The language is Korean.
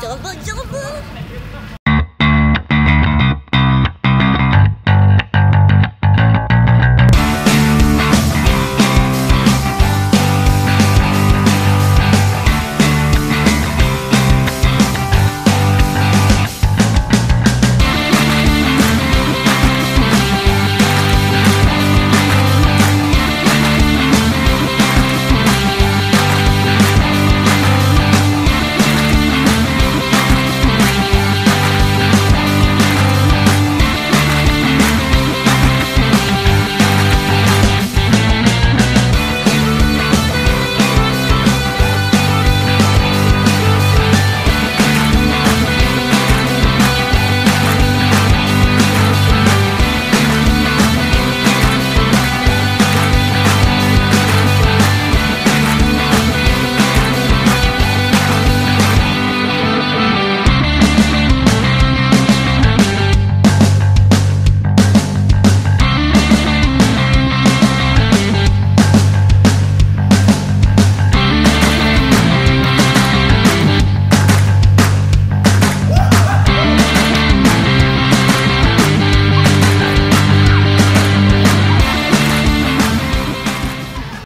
저거 저거 뭐?